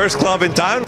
First club in town.